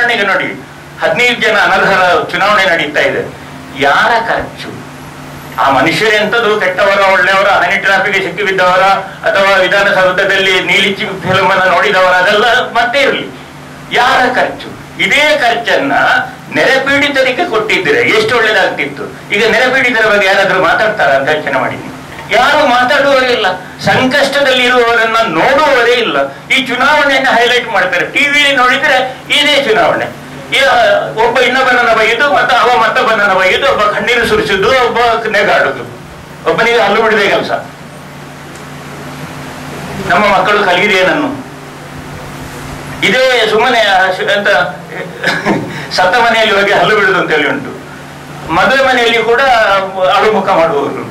ಉದಾಹರಣೆಗೆ ನೋಡಿ, ಹದಿನೈದು ಜನ ಅನರ್ಹರ ಚುನಾವಣೆ ನಡೀತಾ ಇದೆ. ಯಾರ ಖರ್ಚು? ಆ ಮನುಷ್ಯರೆಂತದ್ದು ಕೆಟ್ಟವರ, ಒಳ್ಳೆಯವರ, ಹನಿ ಸಿಕ್ಕಿ ಬಿದ್ದವರ ಅಥವಾ ವಿಧಾನಸೌಧದಲ್ಲಿ ನೀಲಿ ಫಿಲಮ್ ಅನ್ನ ನೋಡಿದವರ, ಅದೆಲ್ಲ ಮತ್ತೆ ಇರಲಿ. ಯಾರ ಖರ್ಚು? ಇದೇ ಖರ್ಚನ್ನ ನೆರೆಪೀಡಿತರಿಗೆ ಕೊಟ್ಟಿದ್ರೆ ಎಷ್ಟು ಒಳ್ಳೇದಾಗ್ತಿತ್ತು? ಈಗ ನೆರೆಪೀಡಿತರ ಬಗ್ಗೆ ಯಾರಾದ್ರೂ ಮಾತಾಡ್ತಾರ? ಅಂತ ಯೋಚನೆ ಮಾಡಿ. ಯಾರು ಮಾತಾಡುವವರೇ ಇಲ್ಲ. ಸಂಕಷ್ಟದಲ್ಲಿ ಇರುವವರನ್ನ ನೋಡುವವರೇ ಇಲ್ಲ. ಈ ಚುನಾವಣೆಯನ್ನ ಹೈಲೈಟ್ ಮಾಡ್ತಾರೆ. ಟಿವಿಲಿ ನೋಡಿದ್ರೆ ಇದೇ ಚುನಾವಣೆ. ಒಬ್ಬ ಇನ್ನೊಬ್ಬನನ್ನ ಬೈದು ಮತ್ತೆ ಅವ ಮತ್ತೊಬ್ಬನನ್ನ ಬೈದು ಒಬ್ಬ ಕಣ್ಣೀರು ಸುರಿಸಿದ್ದು, ಒಬ್ಬ ನೆಗಾಡುದು. ಒಬ್ಬನಿಗೆ ಹಲ್ಲು ಬಿಡದೆ ಕೆಲಸ. ನಮ್ಮ ಮಕ್ಕಳು ಕಲಿಯಿರೇನನ್ನು ಇದೇ ಸುಮ್ಮನೆ ಅಂತ ಸತ್ತ ಮನೆಯಲ್ಲಿ ಹೋಗಿ ಹಲ್ಲು ಬಿಡುದು ಅಂತ ಹೇಳಿ ಉಂಟು. ಮದುವೆ ಮನೆಯಲ್ಲಿ ಕೂಡ ಅಳುಮುಖ ಮಾಡುವವರು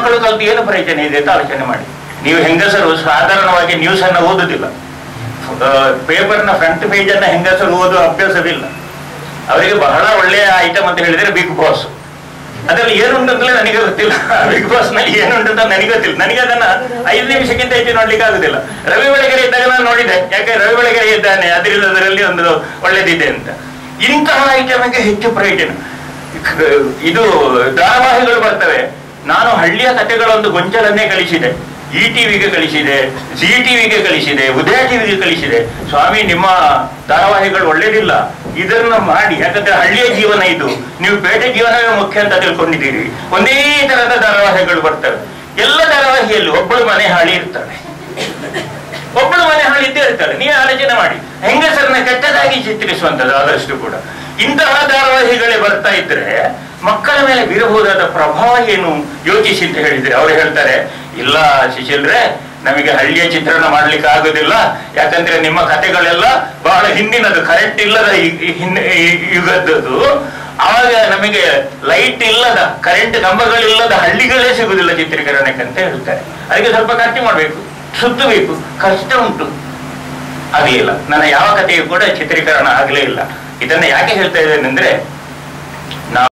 ಮಕ್ಕಳು ಕಲಿತು ಏನು ಪ್ರಯೋಜನ ಇದೆ ಅಂತ ಆಲೋಚನೆ ಮಾಡಿ. ನೀವು ಹೆಂಗಸರು ಸಾಧಾರಣವಾಗಿ ನ್ಯೂಸ್ ಅನ್ನ ಓದುದಿಲ್ಲ. ಪೇಪರ್ನ ಫ್ರಂಟ್ ಪೇಜ್ ಅನ್ನ ಹೆಂಗಸರು ಓದುವ ಅಭ್ಯಾಸವಿಲ್ಲ. ಅವರಿಗೆ ಬಹಳ ಒಳ್ಳೆಯ ಐಟಮ್ ಅಂತ ಹೇಳಿದ್ರೆ ಬಿಗ್ ಬಾಸ್ ಅದರಲ್ಲಿ ಏನುಂಟು ಅಂತಲೇ ನನಗೆ ಗೊತ್ತಿಲ್ಲ. ಬಿಗ್ ಬಾಸ್ನಲ್ಲಿ ಏನುಂಟು ಅಂತ ನನಗೆ ಗೊತ್ತಿಲ್ಲ. ನನಗೆ ಅದನ್ನ ಐದು ನಿಮಿಷಕ್ಕಿಂತ ಹೆಚ್ಚು ನೋಡ್ಲಿಕ್ಕೆ ಆಗುದಿಲ್ಲ. ರವಿ ಬೆಳಗೆರೆ ಇದ್ದಾಗ ನಾನು ನೋಡಿದೆ ಯಾಕೆ ರವಿ ಬೆಳಗೆರೆ ಇದ್ದಾನೆ? ಅದರಿಂದ ಅದರಲ್ಲಿ ಒಂದು ಒಳ್ಳೇದಿದೆ ಅಂತ. ಇಂತಹ ಐಟಮ್ಗೆ ಹೆಚ್ಚು ಪ್ರಯೋಜನ. ಇದು ಧಾರಾವಾಹಿಗಳು ಬರ್ತವೆ. ನಾನು ಹಳ್ಳಿಯ ಕಥೆಗಳ ಒಂದು ಗೊಂಚಲನ್ನೇ ಕಳಿಸಿದೆ ಇ ಟಿವಿಗೆ ಕಳಿಸಿದೆ ಸಿ ಟಿವಿಗೆ ಕಳಿಸಿದೆ ಉದಯ ಟಿವಿಗೆ ಕಳಿಸಿದೆ ಸ್ವಾಮಿ, ನಿಮ್ಮ ಧಾರಾವಾಹಿಗಳು ಒಳ್ಳೇದಿಲ್ಲ. ಇದನ್ನ ಮಾಡಿ, ಯಾಕಂದ್ರೆ ಹಳ್ಳಿಯ ಜೀವನ ಇದು. ನೀವು ಪೇಟೆ ಜೀವನವೇ ಮುಖ್ಯ ಅಂತ ತಿಳ್ಕೊಂಡಿದ್ದೀರಿ. ಒಂದೇ ತರದ ಧಾರಾವಾಹಿಗಳು ಬರ್ತವೆ. ಎಲ್ಲ ಧಾರಾವಾಹಿಯಲ್ಲಿ ಒಬ್ಬಳು ಮನೆ ಹಾಳಿ ಇರ್ತಾಳೆ. ಒಬ್ಬಳು ಮನೆ ಹಾಳಿ ಇದ್ದೇ ಇರ್ತಾಳೆ ನೀವು ಆಲೋಚನೆ ಮಾಡಿ. ಹೆಂಗಸರನ್ನ ಕೆಟ್ಟದಾಗಿ ಚಿತ್ರಿಸುವಂತದ್ದು ಆದಷ್ಟು ಕೂಡ. ಇಂತಹ ಧಾರಾವಾಹಿಗಳೇ ಬರ್ತಾ ಇದ್ರೆ ಮಕ್ಕಳ ಮೇಲೆ ಬೀರಬಹುದಾದ ಪ್ರಭಾವ ಏನು? ಯೋಚಿಸಿ ಅಂತ ಹೇಳಿದ್ರೆ. ಅವ್ರು ಹೇಳ್ತಾರೆ, ಇಲ್ಲ ಶಿಶಿಲ್ರೆ ನಮಗೆ ಹಳ್ಳಿಯ ಚಿತ್ರಣ ಮಾಡ್ಲಿಕ್ಕೆ ಆಗುದಿಲ್ಲ. ಯಾಕಂದ್ರೆ ನಿಮ್ಮ ಕತೆಗಳೆಲ್ಲ ಬಹಳ ಹಿಂದಿನದು ಕರೆಂಟ್ ಇಲ್ಲದ ಯುಗದ್ದು ಆವಾಗ ನಮಗೆ ಲೈಟ್ ಇಲ್ಲದ ಕರೆಂಟ್ ಕಂಬಗಳಿಲ್ಲದ ಹಳ್ಳಿಗಳೇ ಸಿಗುದಿಲ್ಲ ಚಿತ್ರೀಕರಣಕ್ಕೆ ಅಂತ ಹೇಳ್ತಾರೆ. ಅದಕ್ಕೆ ಸ್ವಲ್ಪ ಖರ್ಚು ಮಾಡ್ಬೇಕು. ಸುತ್ತಬೇಕು ಕಷ್ಟ ಉಂಟು. ಆಗಲಿಲ್ಲ ನನ್ನ ಯಾವ ಕಥೆಯೂ ಕೂಡ ಚಿತ್ರೀಕರಣ ಆಗ್ಲೇ ಇಲ್ಲ. ಇದನ್ನ ಯಾಕೆ ಹೇಳ್ತಾ ಇದ್ದೇನೆಂದ್ರೆ